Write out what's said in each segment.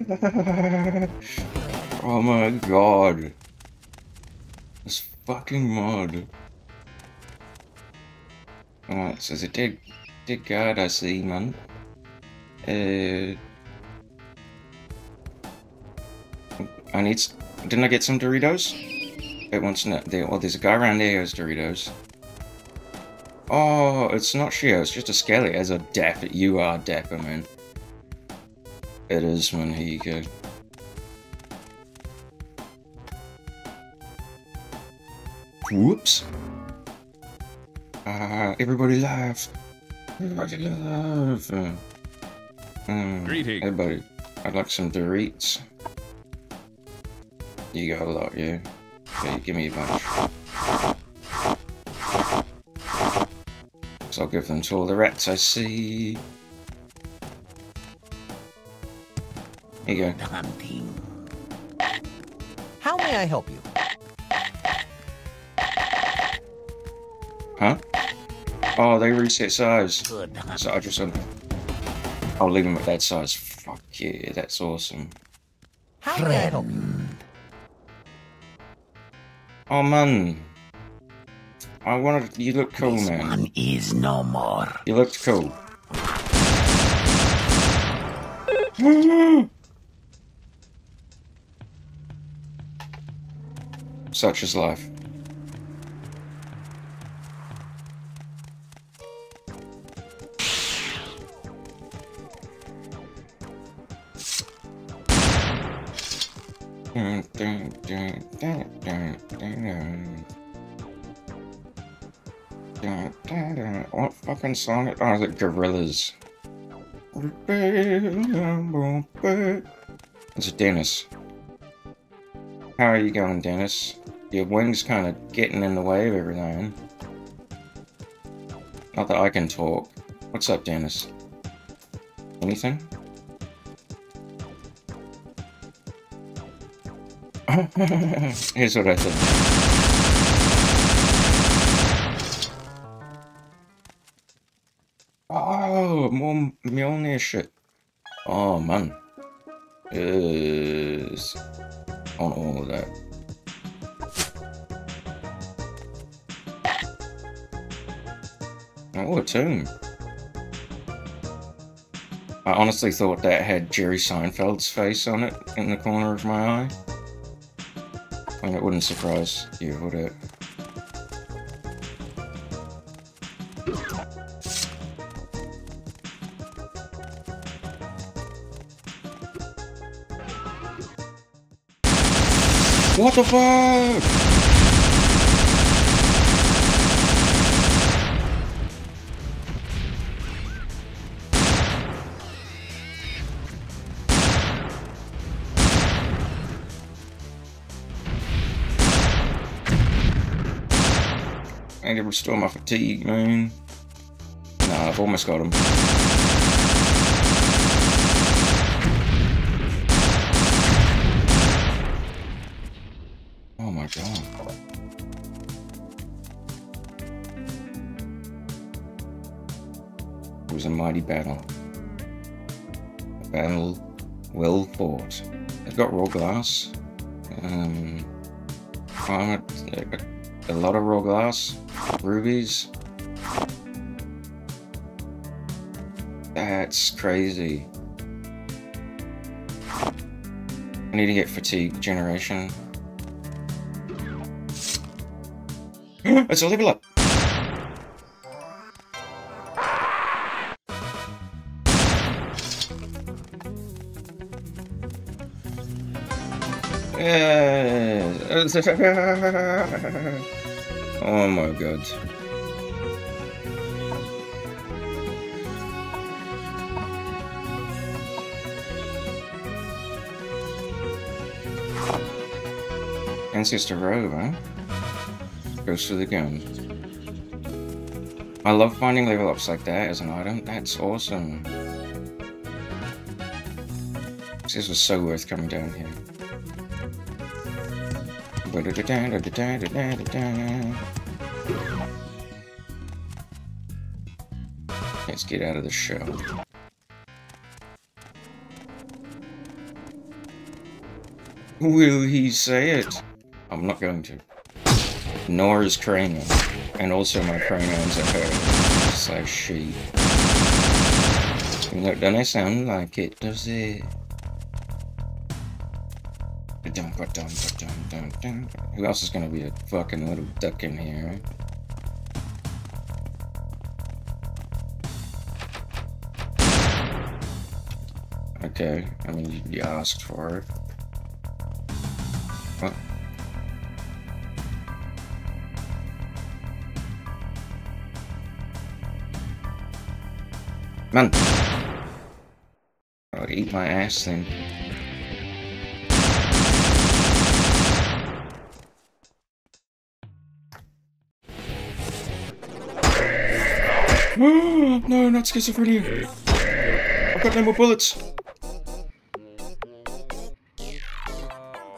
oh my god. This fucking mod. Alright, so a dead, dead guard I see, man. Uh, I need. Didn't I get some Doritos? It wants no. There, well, there's a guy around there who has Doritos. Oh, it's not Shio. It's just a skelly. As a dapper, you are dapper, man. It is. Here you go. Whoops. Ah, uh, everybody laugh. Everybody laugh. Uh, um, Greetings. Everybody, I'd like some Doritos. You got a lot, yeah? Okay, give me a bunch. So I'll give them to all the rats I see. Here you go. How may I help you? Huh? Oh, they reset size. Good. So I just... I'll leave them at that size. Fuck yeah, that's awesome. How may I help you? Oh man. I wanted... You look cool, man. One is no more. You looked cool. Such is life. What fucking song? Is it Gorillaz? It's a Dennis. How are you going, Dennis? Your wing's kind of getting in the way of everything. Not that I can talk. What's up, Dennis? Anything? Here's what I said. Oh, more Mjolnir shit. Oh, man. Is on all of that. Oh, a tomb. I honestly thought that had Jerry Seinfeld's face on it in the corner of my eye. And it wouldn't surprise you, would it? What the fuck? I need to restore my fatigue, man. Nah, I've almost got him. Oh my god. It was a mighty battle. A battle well fought. They've got raw glass. Um, a lot of raw glass. Rubies. That's crazy. I need to get fatigue generation. It's a level up. Oh my god. Ancestor huh? Goes through the gun. I love finding level ups like that as an item. That's awesome. This was so worth coming down here. Let's get out of the show. Will he say it? I'm not going to. Nor is. And also my pronouns are her. So she. Know, don't I sound like it, does it? Who else is gonna be a fucking little duck in here? Okay, I mean, you asked for it. I'll eat my ass then. no, not schizophrenia. I've got no more bullets.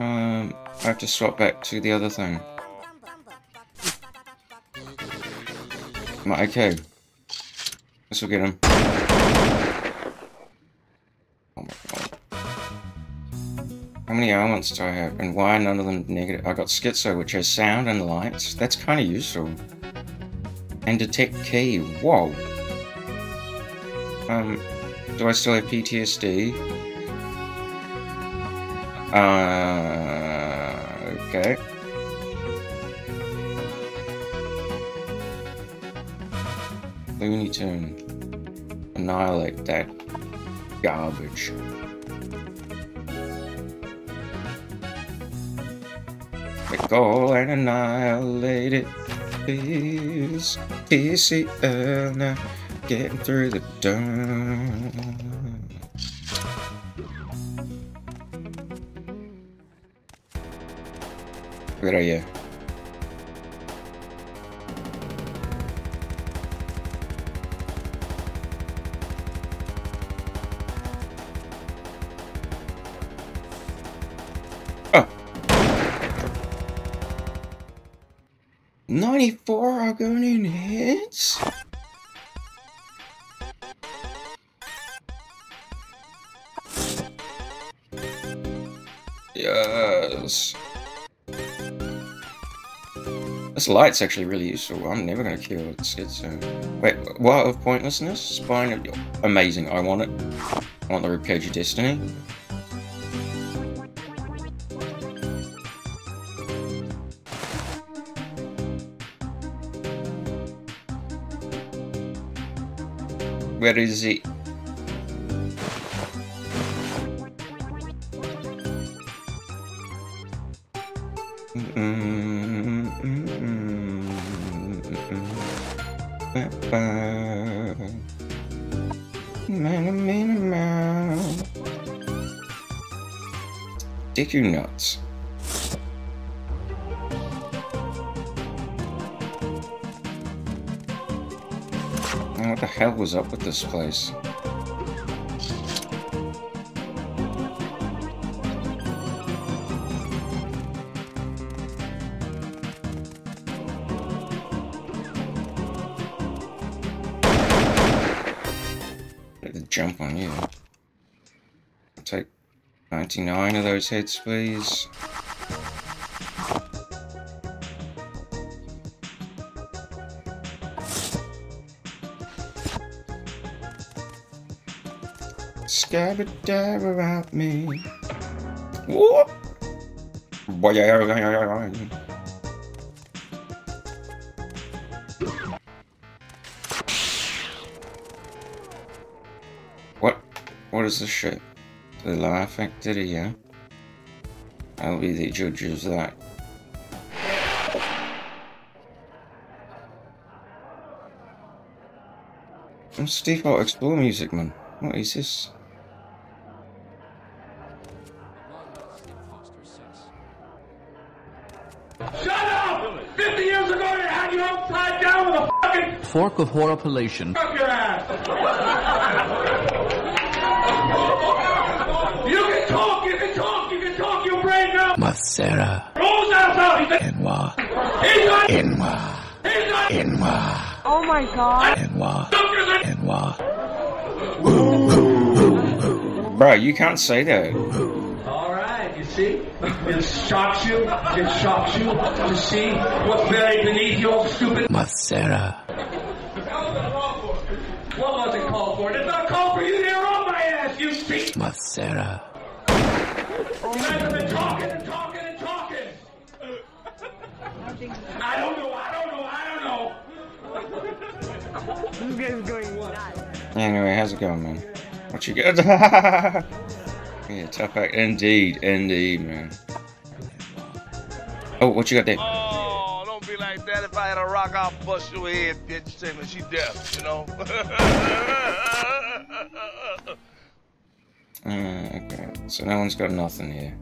Um, I have to swap back to the other thing. Okay. This will get him. How many elements do I have? And why none of them negative? I got schizo, which has sound and lights. That's kind of useful. And detect key. Whoa. Um, do I still have PTSD? Uh, okay. Looney Tune. Annihilate that garbage. Go and annihilate it, please. TCL now, getting through the door. Where are 94 are going in hits? Yes. This light's actually really useful. I'm never gonna kill Schizo. Uh, wait, what of pointlessness? Spine of amazing. I want it. I want the Ribcage of Destiny. Where is he? Dick you nuts. Hell was up with this place? Jump on you. Take 99 of those hits, please. About me. Whoop! What? What is this shit? The life activity, yeah? I'll be the judge of that. What's default explore music, man? What is this? Shut up! 50 years ago, they had you upside down with a fucking Fork of horripilation. up your ass! you can talk, you can talk, you can talk, your brain now! Macera. Roll's ass out! He's a, Enwa. Enwa. Enwa. Oh my god. Enwa. doctor's Enwa. Bro, you can't say that. Alright, you see? It shocks you. It shocks you to see what's buried beneath your stupid. Mathera. What was it called for? It's not called for you. They're on my ass, you speak. Mathera. You guys have been talking and talking and talking. I don't know. I don't know. I don't know. This guy's going, what? Anyway, how's it going, man? What you got? yeah, tough act. Indeed, indeed, man. Oh, what you got there? Don't be like that. If I had a rock, I'll bust your head, bitch. Say, man, she deaf, you know? Uh, okay, so no one's got nothing here.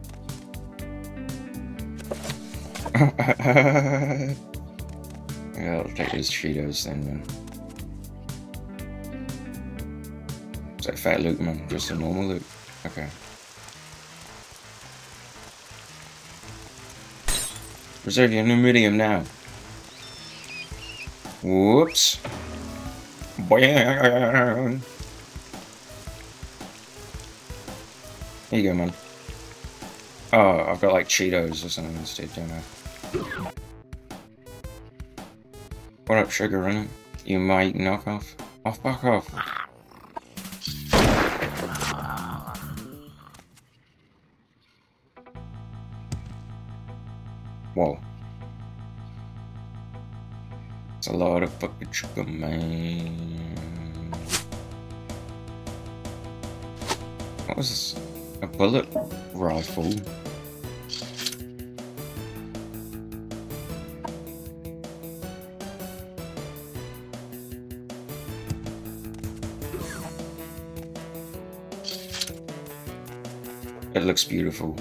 yeah, I'll take these Cheetos then, man. Is that fat loot, man? Just a normal loot? Okay. Reserve your pneumidium now. Whoops. Boing. Here you go, man. Oh, I've got like Cheetos or something instead, don't I? What up, sugar in it? You might knock off. Off, back off. Whoa. It's a lot of fucking sugar, man. What was this? A bullet rifle? It looks beautiful.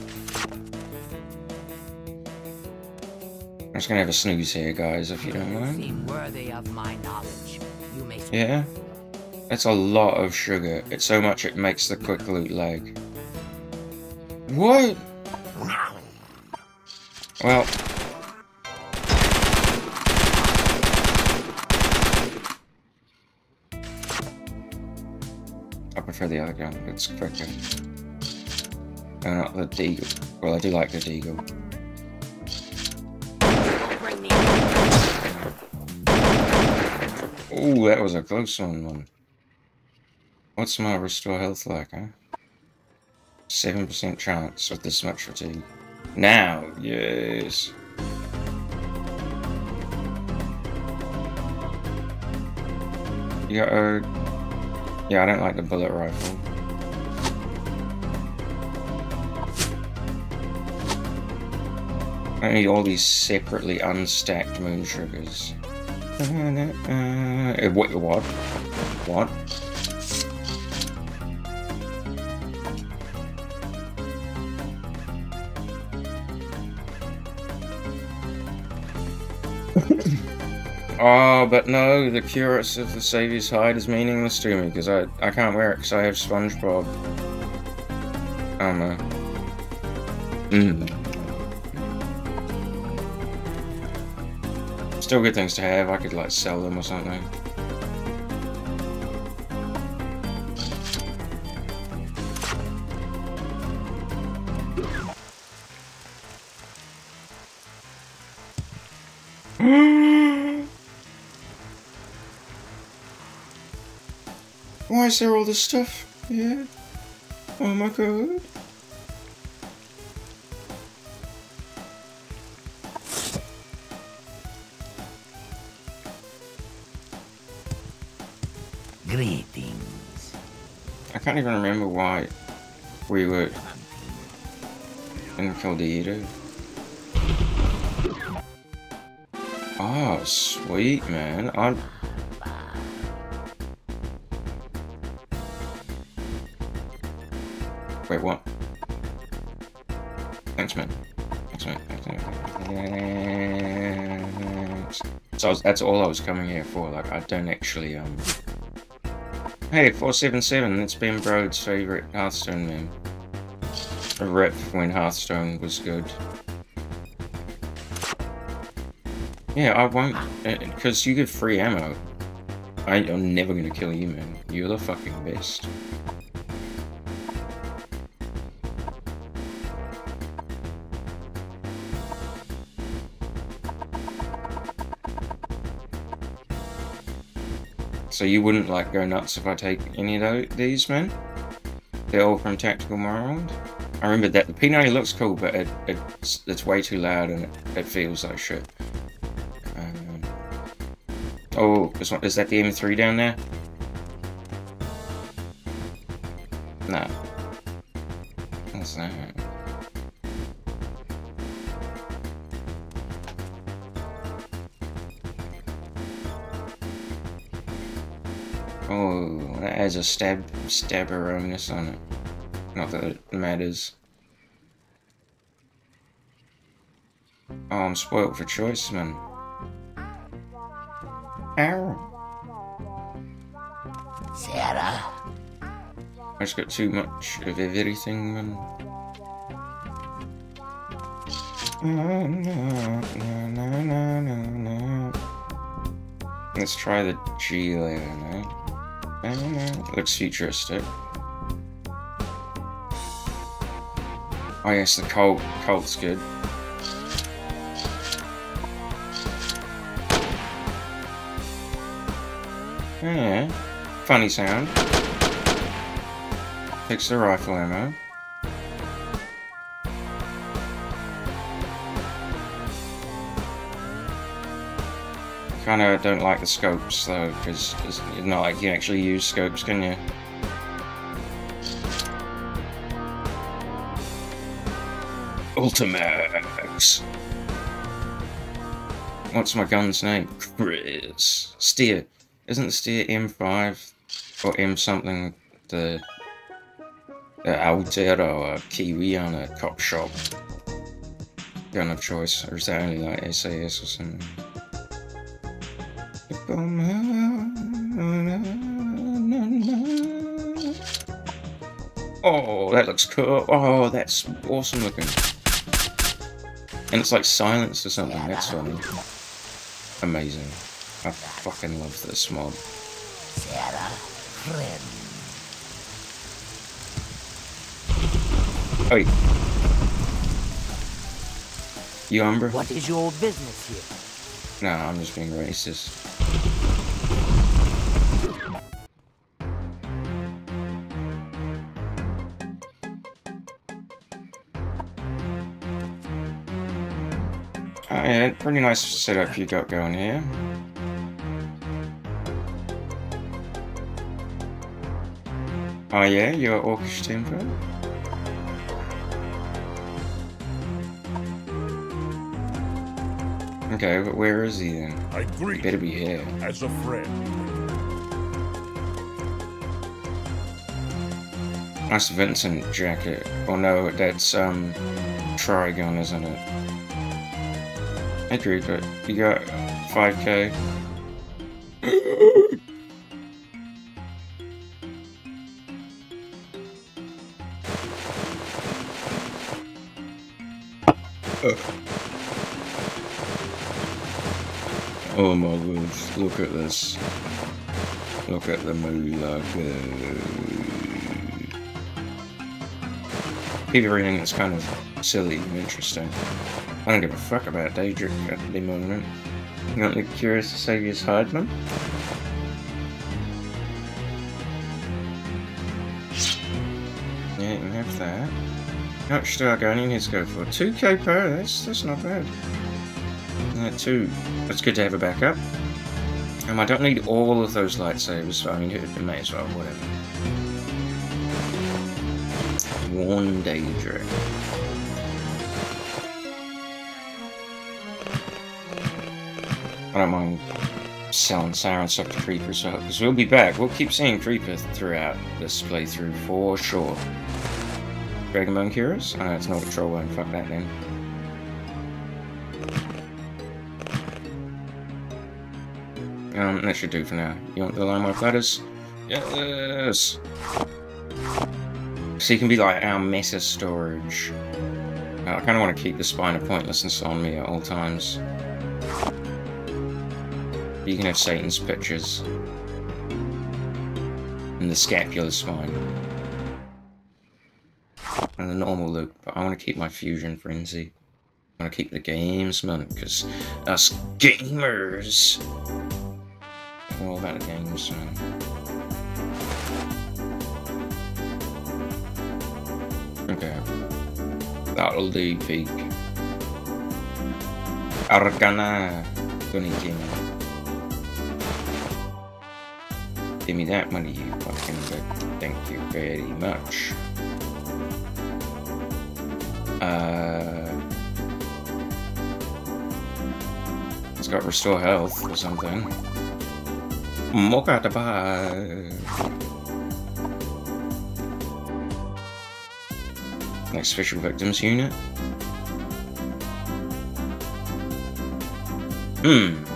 Just gonna have a snooze here, guys, if you don't mind. Seem worthy of my knowledge. You may Yeah? That's a lot of sugar. It's so much it makes the quick loot lag. What? Well. I prefer the other gun, it's quicker. No, not the deagle. Well, I do like the deagle. Ooh, that was a close one. What's my restore health like, huh? 7% chance with this much fatigue. Now, yes. Got a... Uh, yeah, I don't like the bullet rifle. I need all these separately unstacked moon sugars. Uh, what? What? What? oh, but no, the cuirass of the Savior's hide is meaningless to me because I, I can't wear it because I have SpongeBob armor. Mm. Still good things to have. I could like sell them or something. Why is there all this stuff? Yeah. Oh my god. Can't even remember why we were in Caldito. Oh, sweet, man. I'm... Wait, what? Thanks, man. Thanks, man. Thanks. So I was, that's all I was coming here for. Like, I don't actually, um... Hey, 477, it's Ben Brode's favourite Hearthstone meme. A rip when Hearthstone was good. Yeah, I won't, uh, because you get free ammo. I, I'm never gonna kill you, man. You're the fucking best. So you wouldn't like go nuts if I take any of these, man? They're all from Tactical Morrowind. I remember that the P90 looks cool, but it, it's it's way too loud and it, it feels like shit. Um, oh, is that the M3 down there? A stab stabberonis on it. Not that it matters. Oh, I'm spoiled for choice, man. Ow. Sarah, I just got too much of everything, man. No, no, no, no, no, no, no. Let's try the G later, no? No. Looks futuristic. Oh yes, the Colt. Colt's good. Yeah. Funny sound. Takes the rifle ammo. Kinda don't like the scopes though, because it's not like you can actually use scopes, can you? Ultimax. What's my gun's name? Chris. Steyr. Isn't the Steyr M5 or M something the uh, Altero or Kiwi on a cop shop gun of choice? Or is that only like SAS or something? Oh, that looks cool. Oh, that's awesome looking. And it's like silence or something. That's funny. Amazing. I fucking love this mod. Oi. You Umbra? What is your business here? No, I'm just being racist. Yeah, pretty nice setup you got going here. Oh yeah, you're Orcish Tempo? Okay, but where is he then? I greet Better be here. as a friend. That's Vincent jacket. Oh no, that's um Trigon, isn't it? Hey but you got 5k? Look at this. Look at the moolah uh, go. Everything that's kind of silly and interesting. I don't give a fuck about Daedric at the moment. You not look curious to save his Hardman? Yeah, you have that. How much do Argonian heads go for? 2k per, that's, that's not bad. Yeah, two. That's good to have a backup. Um, I don't need all of those lightsabers, so I mean, it, may as well, whatever. One Daedric. I don't mind selling Siren stuff to Creeper, so because we'll be back. We'll keep seeing Creeper throughout this playthrough for sure. Dragonbone Cuirass? Oh, it's not a troll one. Fuck that then. Um, that should do for now. You want the Limeware Platters? Yes! So you can be like our meta storage. Uh, I kind of want to keep the Spine of Pointlessness on me at all times. You can have Satan's pictures. And the scapular spine. And the normal look, but I want to keep my fusion frenzy. I want to keep the games, man, because us gamers about the games. Okay. That'll do, peak. Arcana. Konnichiwa. Give me that money, you fucking bitch. Thank you very much. Uh, it's got restore health or something. Buy. Next special victims unit. Hmm.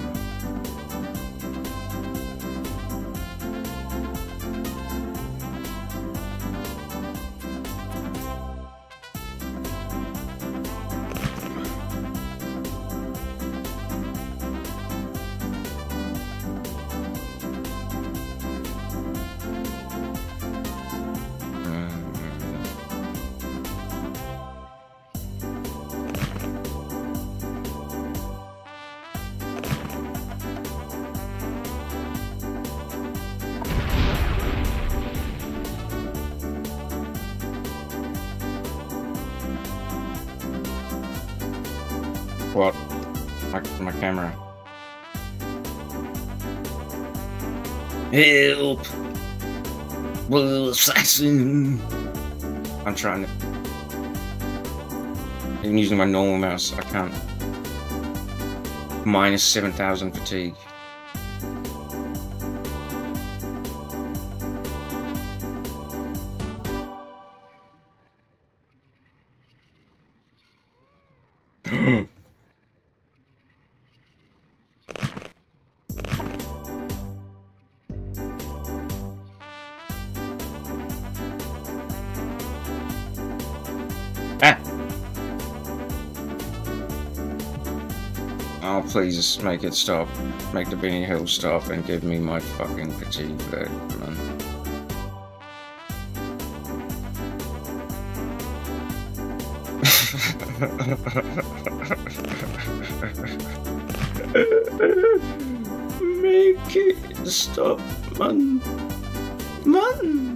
What? My, my camera. Help! Blue assassin! I'm trying to. Even using my normal mouse, I can't. Minus 7,000 fatigue. Oh, please make it stop. Make the Benny Hill stop and give me my fucking fatigue back, man. Make it stop, man. Man.